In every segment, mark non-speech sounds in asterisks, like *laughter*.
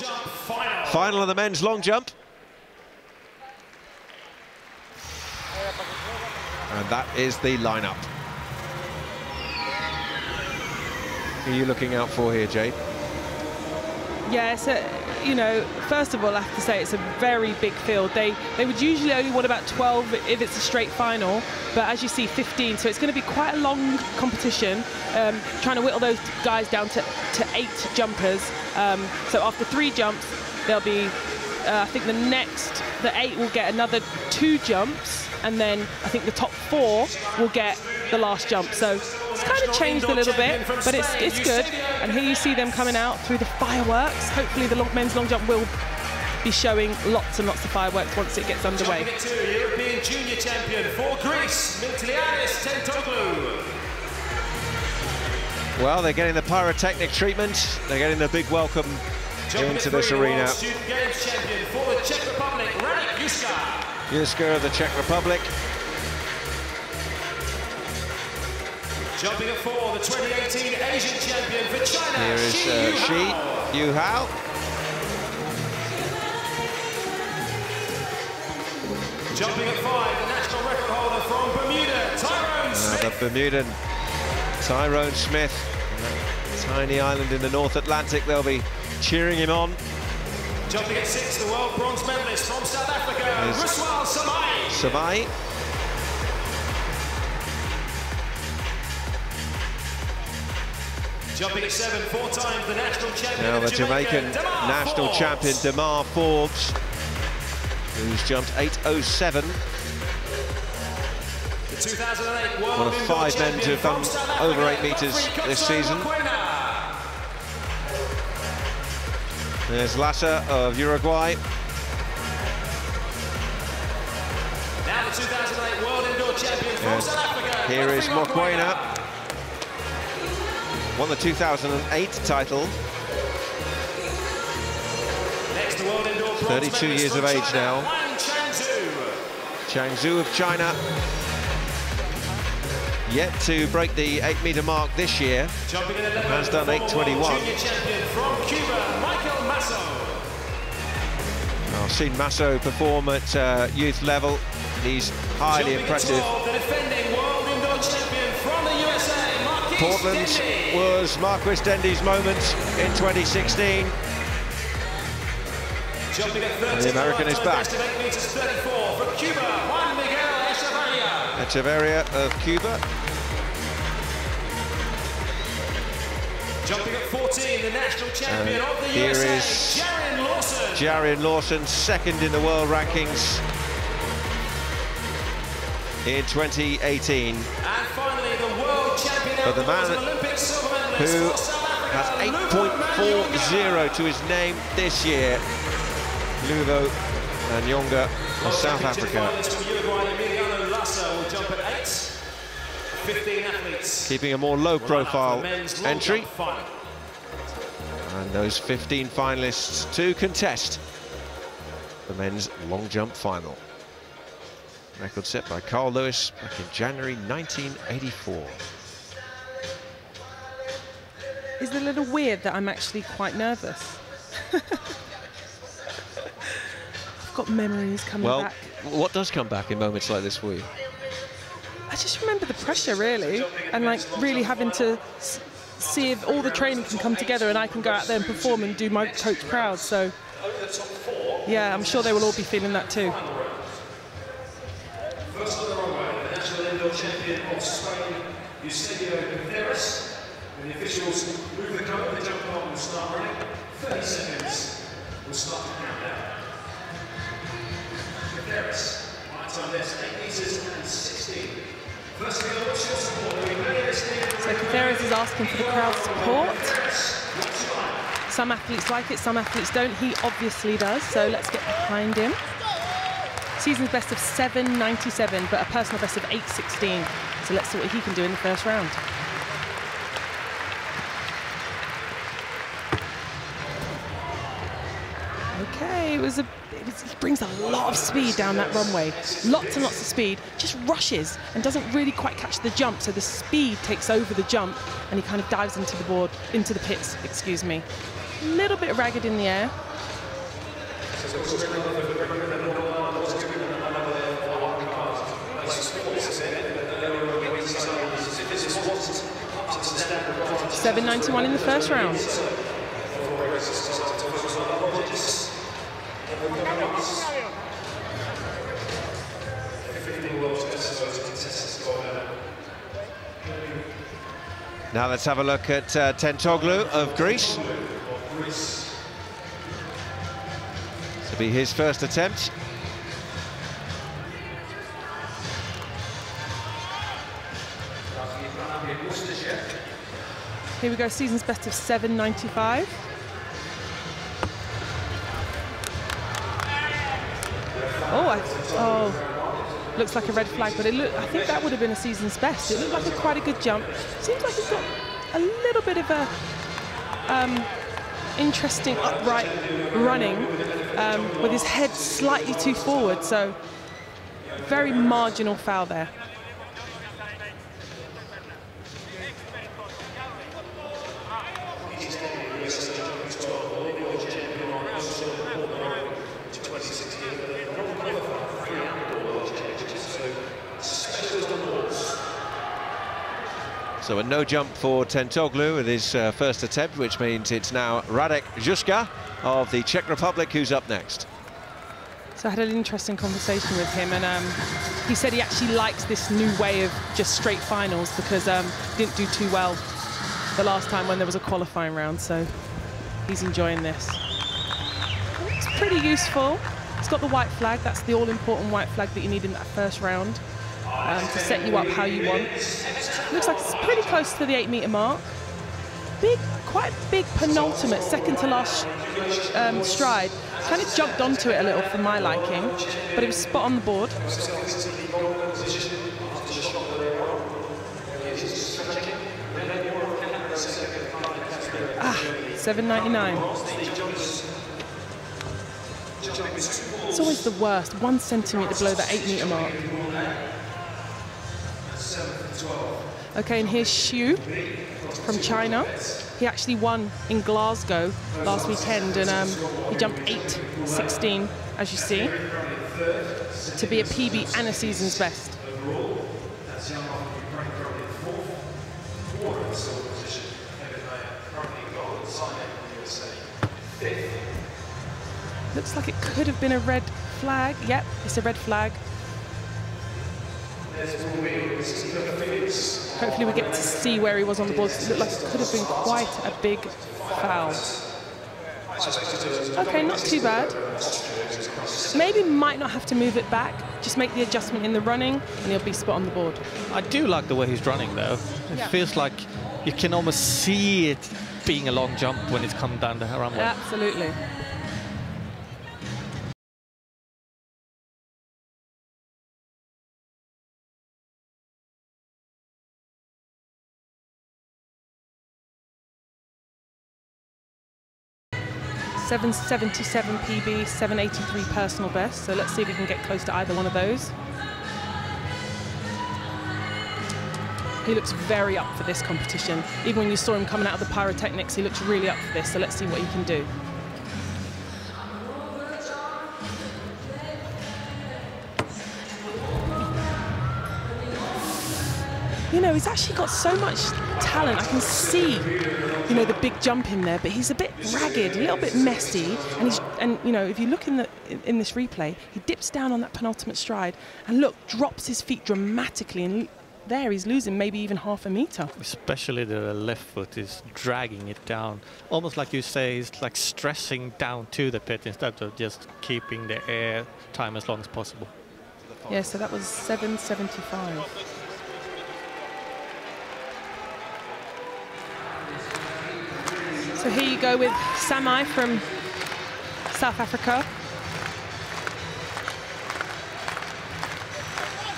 jump final. Final of the men's long jump. And that is the lineup. Who are you looking out for here, Jade? Yeah, so, you know, first of all, I have to say it's a very big field. They they would usually only want about 12 if it's a straight final, but as you see, 15. So it's going to be quite a long competition, um, trying to whittle those guys down to, to eight jumpers. Um, so after three jumps, there'll be, uh, I think the next, the eight will get another two jumps, and then I think the top four will get the last jump. So it's kind of changed a little bit, but it's, it's good. And here you see them coming out through the fireworks. Hopefully the long, men's long jump will be showing lots and lots of fireworks once it gets underway. Jumping European Junior Champion for Greece, Miltiadis Tentoglou. Well, they're getting the pyrotechnic treatment. They're getting the big welcome Jumping into this arena. World Student Games Champion for the Czech Republic, Radek Juska. Yuska of the Czech Republic. Jumping at four, the 2018 Asian champion for China, Here is Shi uh, Yuhao. Shi Yuhao. Jumping at five, the national record holder from Bermuda, Tyrone Uh, Smith. the Bermudan Tyrone Smith. Tiny island in the North Atlantic. They'll be cheering him on. Jumping at six, the world bronze medalist from South Africa, Ruswahl Samaai. Samaai. Jumping at seven, four times the national champion Now the Jamaica, Jamaican national Forbes. champion Damar Forbes, who's jumped 8.07. The 2008 world One of five men to have done over eight metres this season. There's Lasa of Uruguay. Now the 2008 world indoor champion from South Africa, Here is Mokoena. Won the 2008 title. Next, the world indoor bronze 32 years of age now. Changzhou. Of China. Yet to break the 8 metre mark this year. Jumping in 11, Has done 8.21. world Junior champion from Cuba, Maykel Masso. I've seen Masso perform at uh, youth level. He's highly Jumping impressive. Portland was Marquis Dendy's moment in 2016. Jumping at 13, the American is back. best of 8 meters 34 from Cuba, Juan Miguel Echevarria of Cuba. Jumping at 14, the national champion And of the here USA, is Jarrion Lawson. Jarrion Lawson, second in the world rankings in 2018, and The man who has 8.40 to his name this year. Luvo Manyonga of South Africa. finalist from Uruguay, Emiliano Lasa will jump at 8. 15 athletes. Keeping a more low will line up for the profile entry. And those 15 finalists to contest the men's long jump final. Record set by Carl Lewis back in January 1984. Is it a little weird that I'm actually quite nervous? I've got memories coming Well, back. what does come back in moments like this for you? I just remember the pressure really, and like really having to see if all the training can come together and I can go out there and perform and do my coach proud. So, yeah, I'm sure they will all be feeling that too. First on the runway, the national indoor champion of Spain, Eusebio Caceres. When the officials move the gun, the jump on will start running. 30 seconds will start the countdown. Caceres, right time best, 8 metres and 16. First of all, what's your support? So Caceres is asking for the crowd support. Some athletes like it, some athletes don't. He obviously does, so let's get behind him. Season's best of 7.97, but a personal best of 8.16. So let's see what he can do in the first round. Okay, it was a. It was, he brings a lot of speed down that runway. Lots and lots of speed. Just rushes and doesn't really quite catch the jump. So the speed takes over the jump, and he kind of dives into the board, into the pits. Excuse me. A little bit ragged in the air, Seven ninety one in the first round. Now let's have a look at uh, Tentoglou of Greece. This will be his first attempt. Here we go, season's best of 795. Oh, I, oh, looks like a red flag, but it look, I think that would have been a season's best. It looked like a quite a good jump. Seems like he's got a little bit of a um, interesting upright running um, with his head slightly too forward, so very marginal foul there. So a no jump for Tentoglou with his uh, first attempt, which means it's now Radek Juska of the Czech Republic who's up next. So I had an interesting conversation with him, and um, he said he actually likes this new way of just straight finals because um, he didn't do too well the last time when there was a qualifying round, so he's enjoying this. It's pretty useful. It's got the white flag. That's the all-important white flag that you need in that first round um, to set you up how you want. Looks like it's pretty close to the eight-meter mark. Big, quite big penultimate, second to last um, stride. Kind of jumped onto it a little for my liking, but it was spot on the board. Ah, 7.99. It's always the worst, one centimetre below the eight metre mark. Okay, and here's Xu from China. He actually won in Glasgow last weekend, and um, he jumped 8.16, as you see, to be a PB and a season's best. Looks like it could have been a red flag. Yep, it's a red flag. Hopefully we get to see where he was on the board. It looked like it could have been quite a big foul. Okay, not too bad. Maybe might not have to move it back. Just make the adjustment in the running and he'll be spot on the board. I do like the way he's running though. It Yeah. feels like you can almost see it being a long jump when it's come down the runway. Absolutely. Seven seventy-seven PB, seven eighty-three personal best. So let's see if we can get close to either one of those. He looks very up for this competition. Even when you saw him coming out of the pyrotechnics, he looks really up for this. So let's see what he can do. You know, he's actually got so much talent. I can see, you know, the big jump in there, but he's a bit ragged, a little bit messy. And he's, and you know, if you look in the in this replay, he dips down on that penultimate stride, and look, drops his feet dramatically, and there he's losing maybe even half a meter. Especially the left foot is dragging it down. Almost like you say, it's like stressing down to the pit instead of just keeping the air time as long as possible. Yeah, so that was 775. So here you go with Samaai from South Africa.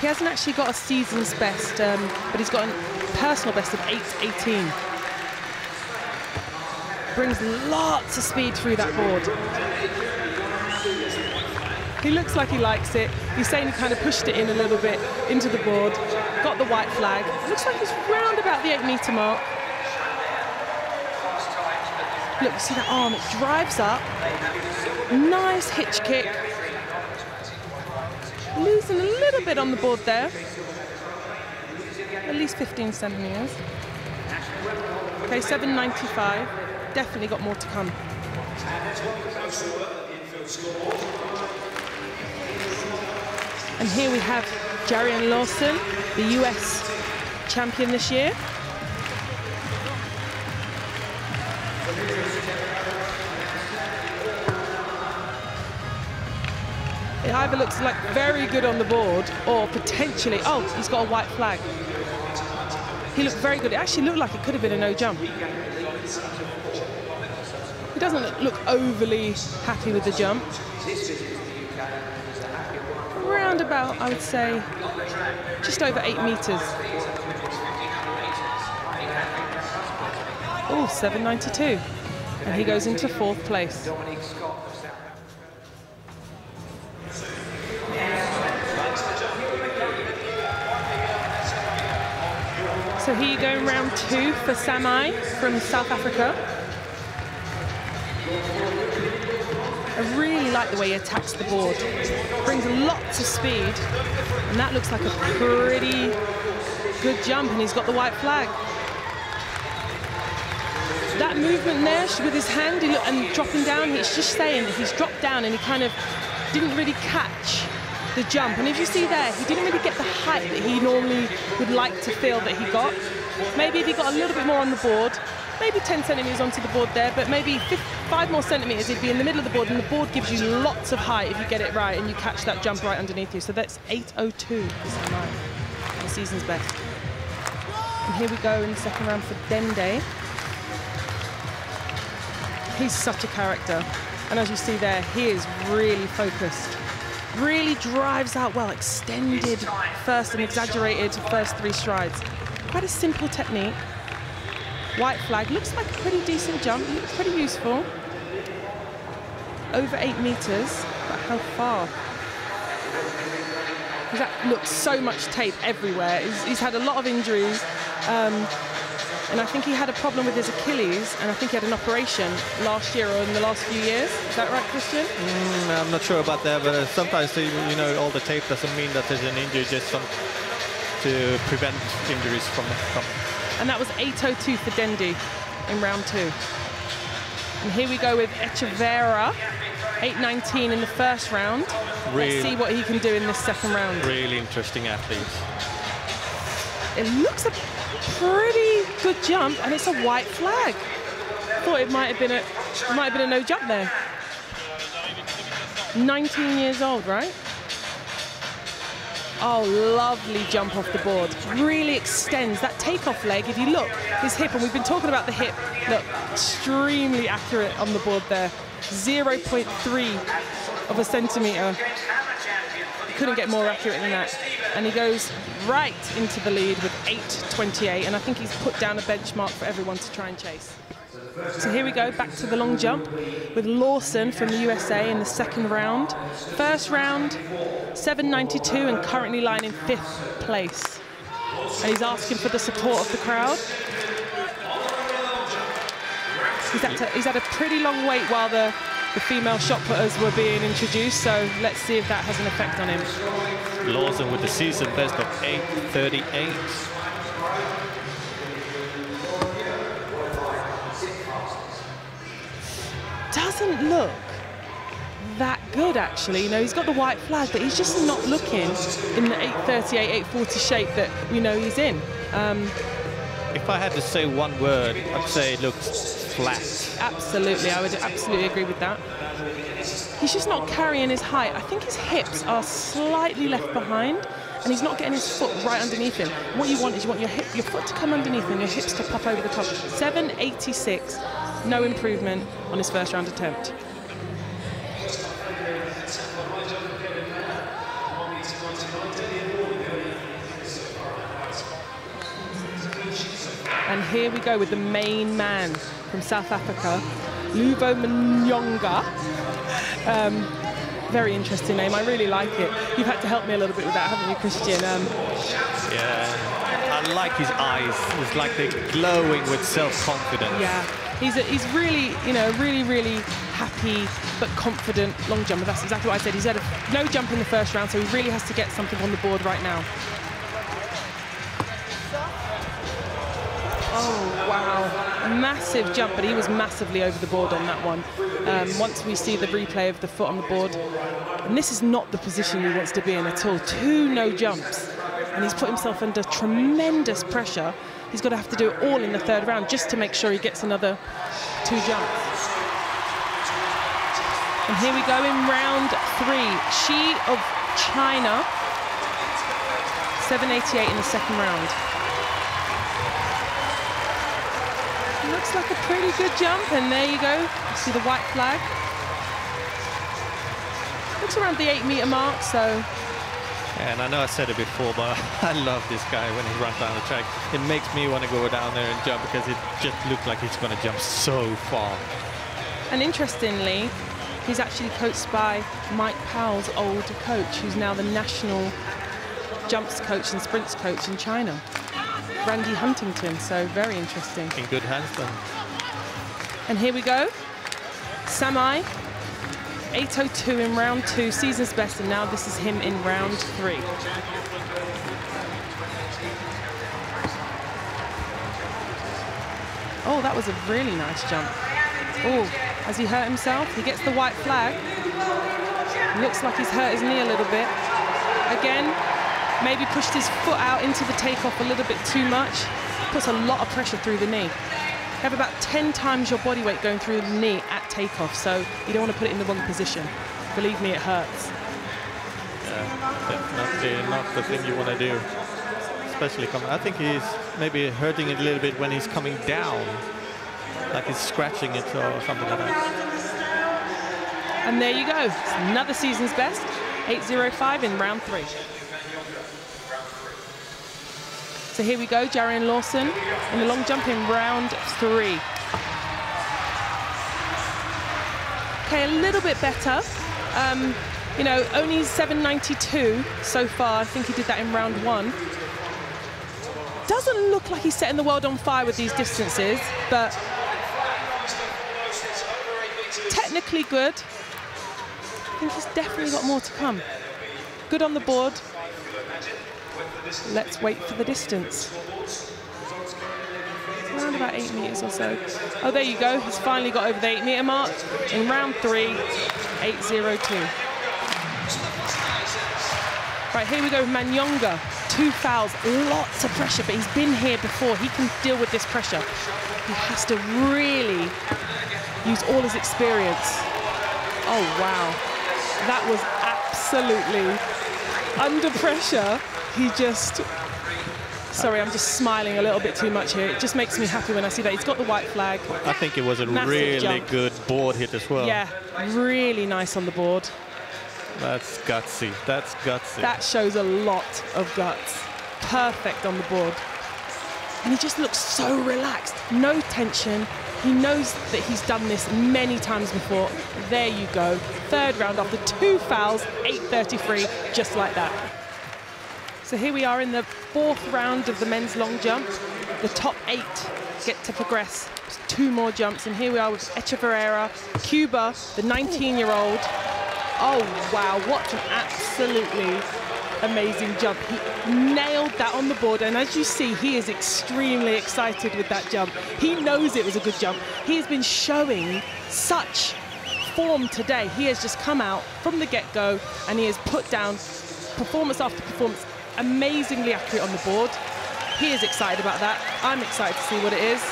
He hasn't actually got a season's best, um, but he's got a personal best of 8.18. Brings lots of speed through that board. He looks like he likes it. He's saying he kind of pushed it in a little bit into the board, got the white flag. Looks like he's round about the eight meter mark. Look, see that arm, it drives up. Nice hitch kick. Losing a little bit on the board there. At least 15 centimeters. Okay, 795. Definitely got more to come. And here we have Jarrion Lawson, the US champion this year. It either looks like very good on the board or potentially, oh, he's got a white flag. He looked very good. It actually looked like it could have been a no jump. He doesn't look overly happy with the jump. Around about, I would say, just over eight meters. Oh, 792. And he goes into fourth place. So here you go in round two for Samaai from South Africa. I really like the way he attacks the board. Brings lots of speed, and that looks like a pretty good jump, and he's got the white flag. That movement there with his hand and dropping down, he's just saying that he's dropped down and he kind of didn't really catch the jump. And if you see there, he didn't really get the height that he normally would like to feel that he got. Maybe if he got a little bit more on the board, maybe 10 centimeters onto the board there, but maybe five more centimeters, he'd be in the middle of the board, and the board gives you lots of height if you get it right and you catch that jump right underneath you. So that's 8.02 the season's best. And here we go in the second round for Dendy. He's such a character. And as you see there, he is really focused really drives out well, extended first and exaggerated first three strides. Quite a simple technique. White flag, looks like a pretty decent jump, looks pretty useful. Over eight meters, but how far? That looks so much tape everywhere. He's, he's had a lot of injuries. Um, and I think he had a problem with his Achilles, and I think he had an operation last year or in the last few years. Is that right, Christian? Mm, I'm not sure about that, but uh, sometimes, you know, all the tape doesn't mean that there's an injury, just some, to prevent injuries from coming. And that was 8.02 for Dendy in round two. And here we go with Echevarria, 8.19 in the first round. Really, Let's see what he can do in this second round. Really interesting athlete. It looks a pretty good jump, and it's a white flag. Thought it might have been a might have been a no jump there. 19 years old, right? Oh, lovely jump off the board. Really extends that takeoff leg. If you look, his hip, and we've been talking about the hip, look, extremely accurate on the board there. 0.3 of a centimeter. Couldn't get more accurate than that. And he goes right into the lead with 8.28, and I think he's put down a benchmark for everyone to try and chase. So here we go, back to the long jump with Lawson from the USA in the second round. First round, 7.92 and currently lying in fifth place. And he's asking for the support of the crowd. He's had, to, he's had a pretty long wait while the, the female shot putters were being introduced, so let's see if that has an effect on him. Lawson with the season best of 8.38. Doesn't look that good, actually. You know, he's got the white flag, but he's just not looking in the 8.38, 8.40 shape that we know he's in. Um, if I had to say one word, I'd say it looks flat. Absolutely, I would absolutely agree with that. He's just not carrying his height. I think his hips are slightly left behind and he's not getting his foot right underneath him. What you want is you want your hip, your foot to come underneath and your hips to pop over the top. 786, no improvement on his first round attempt. And here we go with the main man from South Africa, Luvo Manyonga. Um, very interesting name. I really like it. You've had to help me a little bit with that, haven't you, Christian? Um, yeah. I like his eyes. It's like they're glowing with self-confidence. Yeah. He's a, he's really, you know, really, really happy but confident long jumper. That's exactly what I said. He's had a, no jump in the first round, so he really has to get something on the board right now. Oh, wow. Massive jump, but he was massively over the board on that one. Um, once we see the replay of the foot on the board, and this is not the position he wants to be in at all. Two no jumps, and he's put himself under tremendous pressure. He's got to have to do it all in the third round just to make sure he gets another two jumps. And here we go in round three. Shi of China, 788 in the second round. Looks like a pretty good jump, and there you go. You see the white flag. Looks around the eight meter mark, so. And I know I said it before, but *laughs* I love this guy when he runs down the track. It makes me want to go down there and jump because it just looks like he's going to jump so far. And interestingly, he's actually coached by Mike Powell's old coach, who's now the national jumps coach and sprints coach in China. Randy Huntington, so very interesting. In good hands then. And here we go. Samaai, 802 in round two, season's best, and now this is him in round three. Oh, that was a really nice jump. Oh, has he hurt himself? He gets the white flag. Looks like he's hurt his knee a little bit. Again, maybe pushed his foot out into the takeoff a little bit too much. Puts a lot of pressure through the knee. You have about 10 times your body weight going through the knee at takeoff, so you don't want to put it in the wrong position. Believe me, it hurts. Yeah, definitely not the thing you want to do. Especially coming, I think he's maybe hurting it a little bit when he's coming down. Like he's scratching it or something like that. And there you go, it's another season's best, 8.05 in round three. So here we go, Jarrion Lawson in the long jump in round three. Okay, a little bit better. Um, you know, only 792 so far. I think he did that in round one. Doesn't look like he's setting the world on fire with these distances, but technically good. I think he's definitely got more to come. Good on the board. Let's wait for the distance. Around about eight meters or so. Oh, there you go. He's finally got over the eight meter mark in round three, 802. Right, here we go, Manyonga. Two fouls, lots of pressure, but he's been here before. He can deal with this pressure. He has to really use all his experience. Oh, wow. That was absolutely under pressure. He just, sorry, I'm just smiling a little bit too much here. It just makes me happy when I see that. He's got the white flag. I think it was a Massive really jump. good board hit as well. Yeah, really nice on the board. That's gutsy. That's gutsy. That shows a lot of guts. Perfect on the board. And he just looks so relaxed. No tension. He knows that he's done this many times before. There you go. Third round after two fouls, 8.33, just like that. So here we are in the fourth round of the men's long jump. The top eight get to progress. Two more jumps, and here we are with Echevarria, Cuba, the 19-year-old. Oh, wow, what an absolutely amazing jump. He nailed that on the board, and as you see, he is extremely excited with that jump. He knows it was a good jump. He has been showing such form today. He has just come out from the get-go, and he has put down performance after performance, amazingly accurate on the board. He is excited about that. I'm excited to see what it is.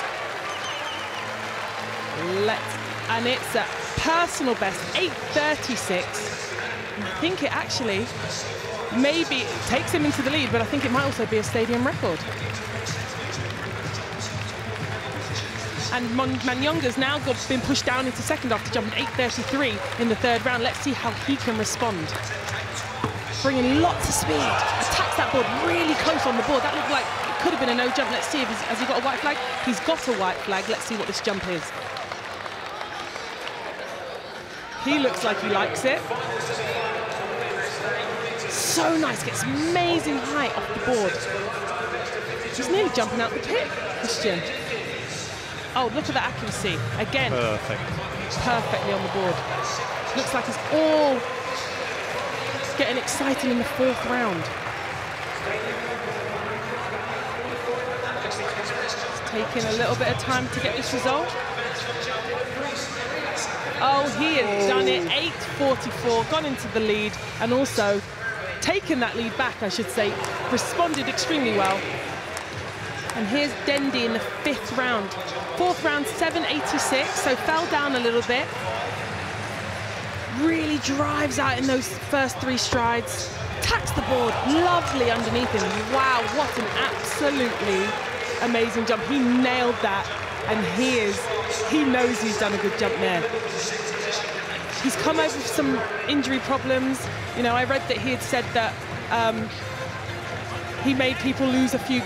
Let's, and it's a personal best, 8.36. I think it actually maybe takes him into the lead, but I think it might also be a stadium record. And Manyonga's now got, been pushed down into second after jumping 8.33 in the third round. Let's see how he can respond. Bringing lots of speed, that board really close on the board. That looked like it could have been a no jump. Let's see if he's, has he got a white flag? He's got a white flag. Let's see what this jump is. He looks like he likes it. So nice, gets amazing height off the board. He's nearly jumping out the pit, Christian. Oh, look at that accuracy. Again, Perfect. perfectly on the board. Looks like it's all getting exciting in the fourth round. Taking a little bit of time to get this result. Oh, he has done it. 8.44, gone into the lead, and also taken that lead back, I should say. Responded extremely well. And here's Dendy in the fifth round. Fourth round, 786, so fell down a little bit. Really drives out in those first three strides. Tacks the board, lovely underneath him. Wow, what an absolutely amazing jump. He nailed that, and he is, he knows he's done a good jump there. He's come over with some injury problems. You know, I read that he had said that um, he made people lose a few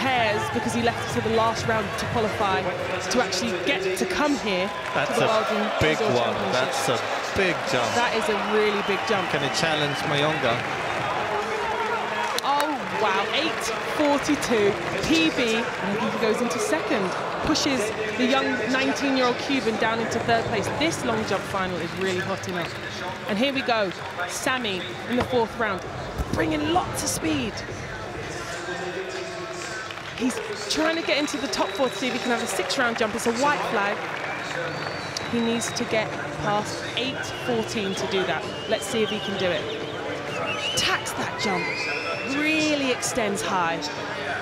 hairs because he left to the last round to qualify to actually get to come here That's to the World a and big one. That's a big jump. That is a really big jump. Can he challenge Manyonga? Wow. 8.42 PB. I think he goes into second. Pushes the young 19-year-old Cuban down into third place. This long jump final is really hot enough. And here we go. Samaai in the fourth round, bringing lots of speed. He's trying to get into the top four to see if he can have a six-round jump. It's a white flag. He needs to get past 8.14 to do that. Let's see if he can do it. Tax that jump. Really extends high.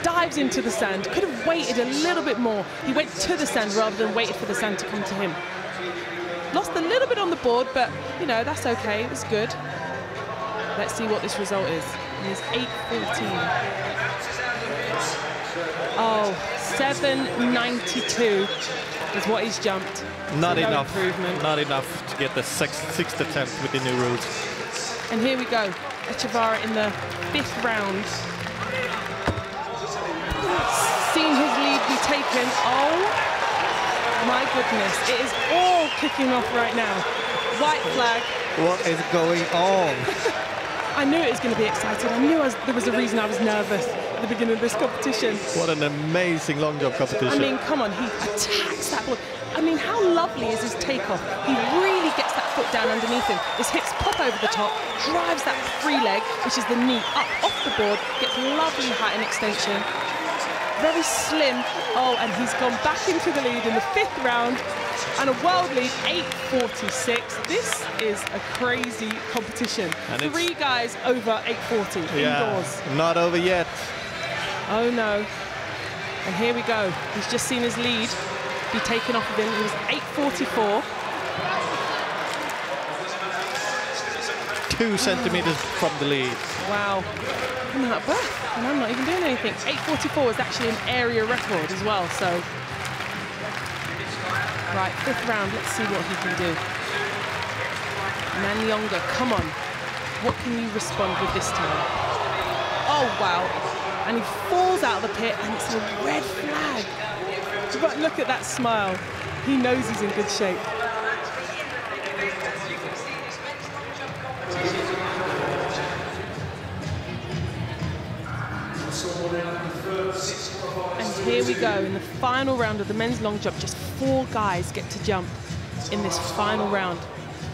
Dives into the sand. Could have waited a little bit more. He went to the sand rather than waited for the sand to come to him. Lost a little bit on the board, but you know, that's okay. It was good. Let's see what this result is. It is 8.14. Oh, 7.92 is what he's jumped. Not So enough. improvement. Not enough to get the sixth, sixth attempt with the new rules. And here we go. Echevarria in the fifth round. Seen his lead be taken. Oh my goodness. It is all kicking off right now. White flag. What is going on? *laughs* I knew it was going to be exciting. I knew I was, there was a reason I was nervous at the beginning of this competition. What an amazing long jump competition. I mean, come on, he attacks that board. I mean, how lovely is his takeoff? He really foot down underneath him. His hips pop over the top, drives that free leg, which is the knee, up off the board, gets lovely height and extension. Very slim. Oh, and he's gone back into the lead in the fifth round. And a world lead, 8.46. This is a crazy competition. And Three guys over 8.40 indoors. not over yet. Oh no. And here we go. He's just seen his lead be taken off of him. He was 8.44. Two centimeters from the lead. Wow. I'm out of breath and I'm not even doing anything. 8.44 is actually an area record as well, so. Right, fifth round, let's see what he can do. Manyonga, come on. What can you respond with this time? Oh, wow. And he falls out of the pit and it's a red flag. But look at that smile. He knows he's in good shape. Here we go in the final round of the men's long jump. Just four guys get to jump in this final round.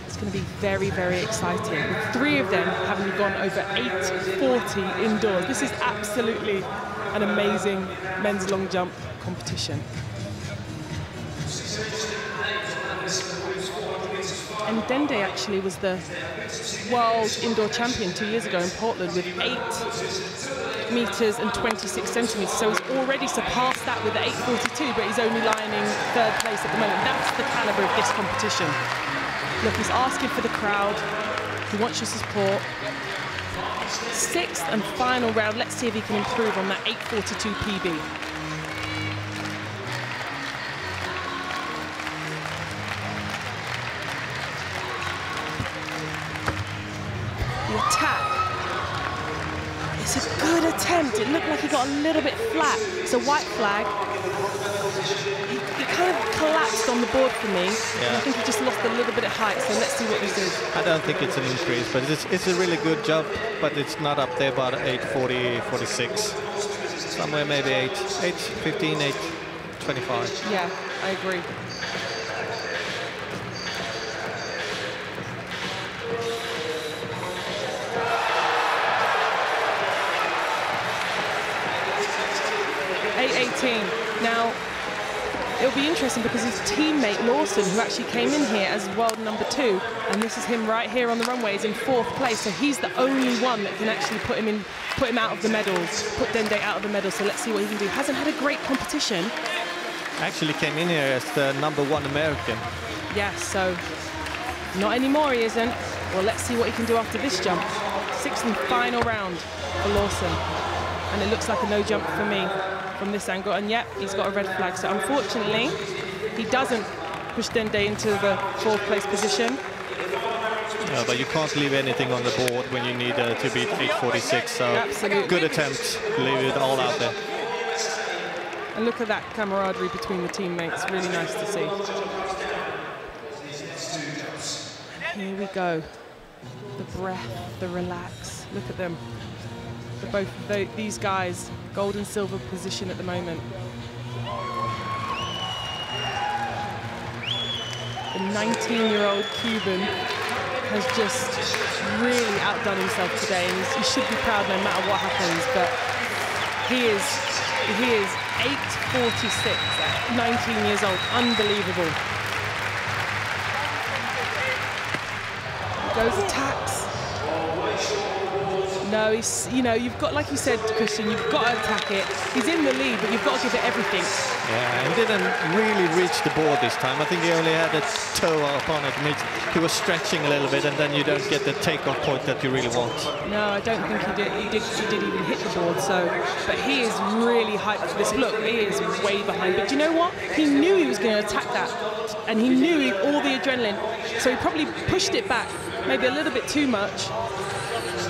It's going to be very, very exciting. With three of them having gone over 8.40 indoors. This is absolutely an amazing men's long jump competition. And Dendy actually was the world indoor champion two years ago in Portland with eight meters and 26 centimeters. So he's already surpassed that with the 842, but he's only lying in third place at the moment. That's the caliber of this competition. Look, he's asking for the crowd. He wants your support. Sixth and final round. Let's see if he can improve on that 842 PB. Looked like he got a little bit flat. It's a white flag. He, he kind of collapsed on the board for me. And I think he just lost a little bit of height. So let's see what this is. I don't think it's an increase, but it's, it's a really good jump, but it's not up there about 840, 46. Somewhere maybe 8, 8, 15, 8, 25. Yeah. I agree. Eighteen. Now, it'll be interesting because his teammate Lawson, who actually came in here as world number two, and this is him right here on the runway, is in fourth place. So he's the only one that can actually put him in, put him out of the medals, put Dendy out of the medals. So let's see what he can do. Hasn't had a great competition. Actually came in here as the number one American. Yes, so not anymore he isn't. Well, let's see what he can do after this jump. Sixth and final round for Lawson. And it looks like a no jump for me from this angle. And yep, he's got a red flag. So unfortunately, he doesn't push Dendy into the fourth place position. Yeah, but you can't leave anything on the board when you need uh, to beat 846. So Absolutely. good attempt. Leave it all out there. And look at that camaraderie between the teammates. Really nice to see. Here we go. The breath, the relax. Look at them. The both tho- these guys, gold and silver position at the moment. The 19-year-old Cuban has just really outdone himself today, and he should be proud no matter what happens. But he is he is 8.46 at 19 years old. Unbelievable. Goes attacks. No, he's, you know, you've got, like you said, Christian, you've got to attack it. He's in the lead, but you've got to give it everything. Yeah, he didn't really reach the board this time. I think he only had a toe up on it. He was stretching a little bit, and then you don't get the takeoff point that you really want. No, I don't think he did. He did. He did even hit the board. So, but he is really hyped for this. Look, he is way behind. But do you know what? He knew he was going to attack that, and he knew he, all the adrenaline. So he probably pushed it back, maybe a little bit too much.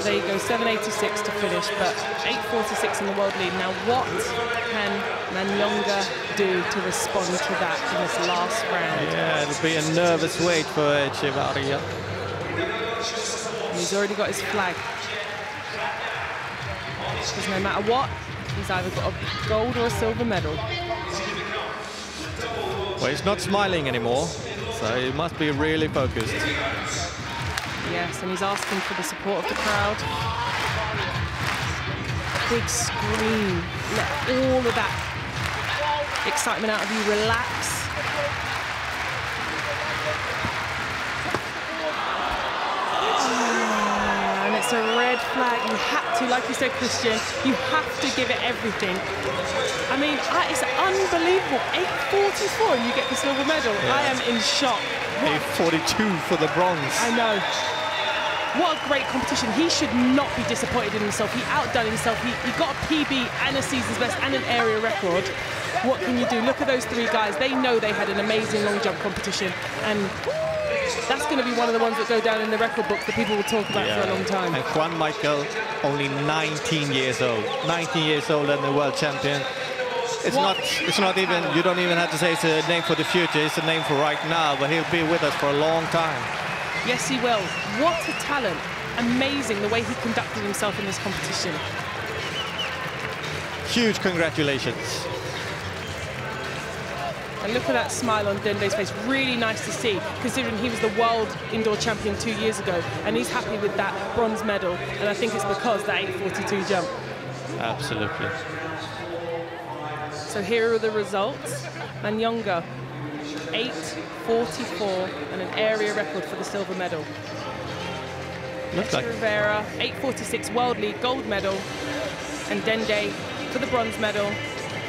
There you go, 786 to finish, but 846 in the world lead. Now, what can Manyonga do to respond to that in this last round? Yeah, it'll be a nervous wait for Echevarria. He's already got his flag. Because no matter what, he's either got a gold or a silver medal. Well, he's not smiling anymore, so he must be really focused. Yes, and he's asking for the support of the crowd. Big scream. Let all of that excitement out of you relax. Ah, And it's a red flag. You have to, like you said, Christian, you have to give it everything. I mean, it's unbelievable. 8.44 and you get the silver medal. I am in shock. A 42 for the bronze. I know. What a great competition. He should not be disappointed in himself. He outdone himself. He, he got a PB and a season's best and an area record. What can you do? Look at those three guys. They know they had an amazing long jump competition. And that's going to be one of the ones that go down in the record books that people will talk about for a long time. And Juan Michael, only 19 years old. 19 years old and the world champion. It's not. It's not even. You don't even have to say it's a name for the future. It's a name for right now. But he'll be with us for a long time. Yes, he will. What a talent. Amazing the way he conducted himself in this competition. Huge congratulations. And look at that smile on Dendy's face. Really nice to see, considering he was the world indoor champion two years ago. And he's happy with that bronze medal. And I think it's because that 842 jump. Absolutely. So here are the results. Manyonga, 844 and an area record for the silver medal. Looks like Rivera, 846 world league gold medal. And Dende for the bronze medal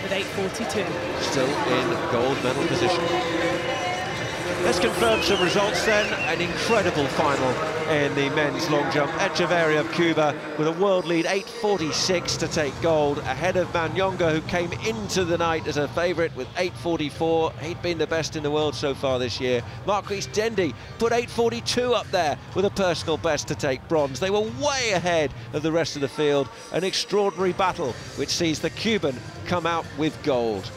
with 842. Still in gold medal position. Let's confirm some results then. An incredible final in the men's long jump. Echevarria of Cuba with a world lead 8.46 to take gold ahead of Manyonga who came into the night as a favourite with 8.44. He'd been the best in the world so far this year. Marquis Dendy put 8.42 up there with a personal best to take bronze. They were way ahead of the rest of the field. An extraordinary battle which sees the Cuban come out with gold.